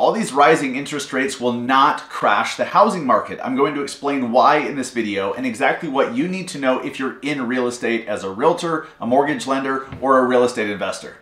all these rising interest rates will not crash the housing market. I'm going to explain why in this video and exactly what you need to know if you're in real estate as a realtor, a mortgage lender, or a real estate investor.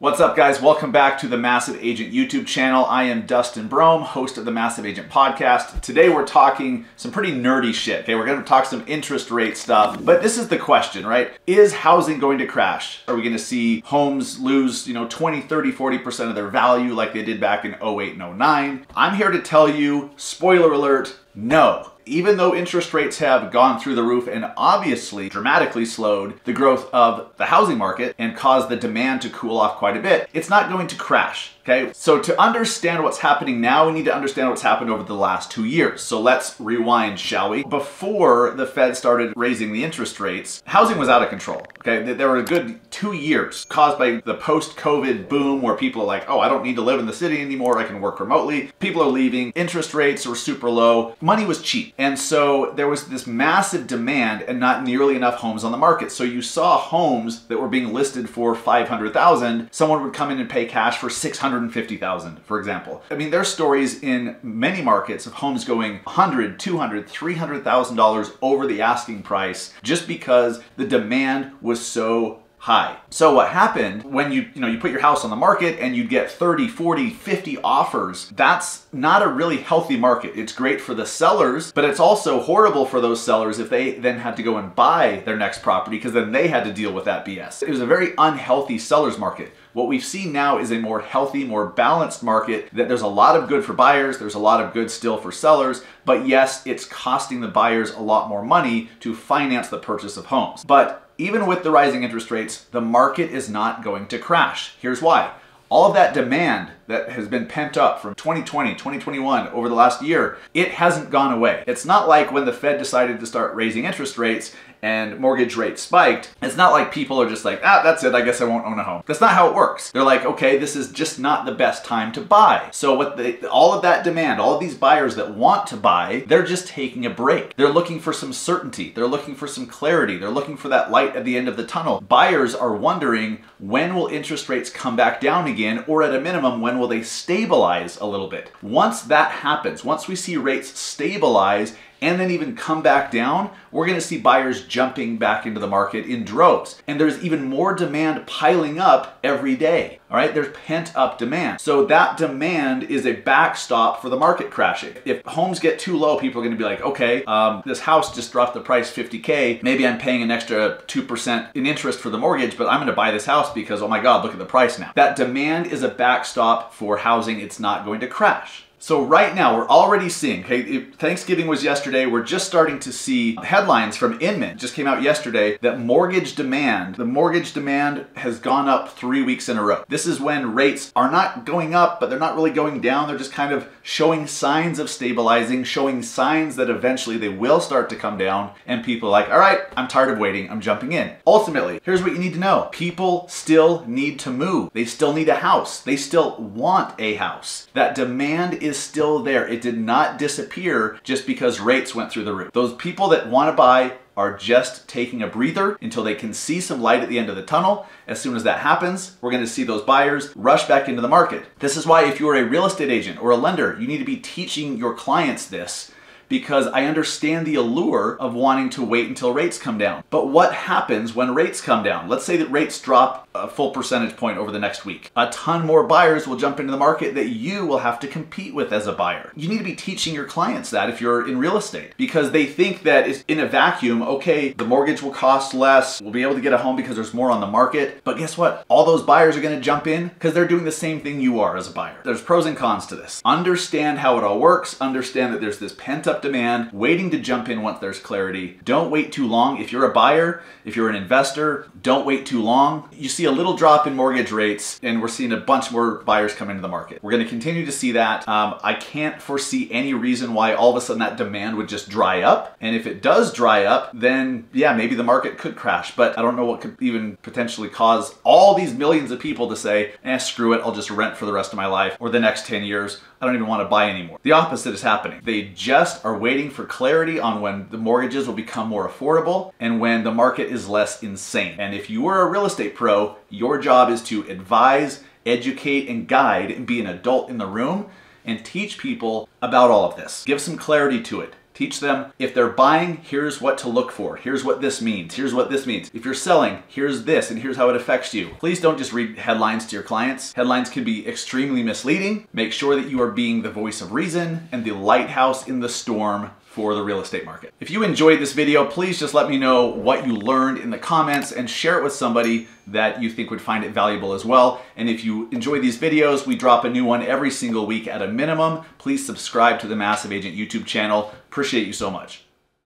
What's up guys? Welcome back to the Massive Agent YouTube channel. I am Dustin Brohm, host of the Massive Agent podcast. Today we're talking some pretty nerdy shit. Okay, we're going to talk some interest rate stuff. But this is the question, right? Is housing going to crash? Are we going to see homes lose, you know, 20, 30, 40% of their value like they did back in 08 and 09? I'm here to tell you, spoiler alert, no even though interest rates have gone through the roof and obviously dramatically slowed the growth of the housing market and caused the demand to cool off quite a bit, it's not going to crash. Okay, so to understand what's happening now, we need to understand what's happened over the last two years. So let's rewind, shall we? Before the Fed started raising the interest rates, housing was out of control. Okay, there were a good two years caused by the post-COVID boom where people are like, oh, I don't need to live in the city anymore, I can work remotely. People are leaving, interest rates were super low, money was cheap. And so there was this massive demand and not nearly enough homes on the market. So you saw homes that were being listed for 500,000, someone would come in and pay cash for 600 150,000, for example. I mean, there's stories in many markets of homes going 100, 200, 300,000 over the asking price just because the demand was so high. So what happened when you, you know, you put your house on the market and you get 30, 40, 50 offers, that's not a really healthy market. It's great for the sellers, but it's also horrible for those sellers if they then had to go and buy their next property because then they had to deal with that BS. It was a very unhealthy seller's market. What we've seen now is a more healthy, more balanced market that there's a lot of good for buyers, there's a lot of good still for sellers, but yes, it's costing the buyers a lot more money to finance the purchase of homes. But even with the rising interest rates, the market is not going to crash. Here's why. All of that demand that has been pent up from 2020, 2021 over the last year, it hasn't gone away. It's not like when the Fed decided to start raising interest rates and mortgage rates spiked, it's not like people are just like, ah, that's it, I guess I won't own a home. That's not how it works. They're like, okay, this is just not the best time to buy. So what they, all of that demand, all of these buyers that want to buy, they're just taking a break. They're looking for some certainty. They're looking for some clarity. They're looking for that light at the end of the tunnel. Buyers are wondering when will interest rates come back down again, or at a minimum, when will they stabilize a little bit? Once that happens, once we see rates stabilize and then even come back down, we're gonna see buyers jumping back into the market in droves. And there's even more demand piling up every day. All right, there's pent up demand. So that demand is a backstop for the market crashing. If homes get too low, people are gonna be like, okay, um, this house just dropped the price 50K. Maybe I'm paying an extra 2% in interest for the mortgage, but I'm gonna buy this house because, oh my God, look at the price now. That demand is a backstop for housing. It's not going to crash. So right now we're already seeing, okay, Thanksgiving was yesterday, we're just starting to see headlines from Inman, just came out yesterday, that mortgage demand, the mortgage demand has gone up three weeks in a row. This is when rates are not going up, but they're not really going down. They're just kind of showing signs of stabilizing, showing signs that eventually they will start to come down and people are like, all right, I'm tired of waiting, I'm jumping in. Ultimately, here's what you need to know. People still need to move. They still need a house. They still want a house. That demand is is still there. It did not disappear just because rates went through the roof. Those people that want to buy are just taking a breather until they can see some light at the end of the tunnel. As soon as that happens, we're gonna see those buyers rush back into the market. This is why if you're a real estate agent or a lender, you need to be teaching your clients this because I understand the allure of wanting to wait until rates come down. But what happens when rates come down? Let's say that rates drop a full percentage point over the next week. A ton more buyers will jump into the market that you will have to compete with as a buyer. You need to be teaching your clients that if you're in real estate because they think that in a vacuum, okay, the mortgage will cost less, we'll be able to get a home because there's more on the market. But guess what? All those buyers are gonna jump in because they're doing the same thing you are as a buyer. There's pros and cons to this. Understand how it all works, understand that there's this pent up demand, waiting to jump in once there's clarity. Don't wait too long. If you're a buyer, if you're an investor, don't wait too long. You see a little drop in mortgage rates and we're seeing a bunch more buyers come into the market. We're gonna continue to see that. Um, I can't foresee any reason why all of a sudden that demand would just dry up. And if it does dry up, then yeah, maybe the market could crash, but I don't know what could even potentially cause all these millions of people to say, eh, screw it, I'll just rent for the rest of my life or the next 10 years. I don't even want to buy anymore. The opposite is happening. They just are waiting for clarity on when the mortgages will become more affordable and when the market is less insane. And if you are a real estate pro, your job is to advise, educate, and guide and be an adult in the room and teach people about all of this. Give some clarity to it. Teach them if they're buying, here's what to look for. Here's what this means. Here's what this means. If you're selling, here's this and here's how it affects you. Please don't just read headlines to your clients. Headlines can be extremely misleading. Make sure that you are being the voice of reason and the lighthouse in the storm for the real estate market. If you enjoyed this video, please just let me know what you learned in the comments and share it with somebody that you think would find it valuable as well. And if you enjoy these videos, we drop a new one every single week at a minimum. Please subscribe to the Massive Agent YouTube channel. Appreciate you so much.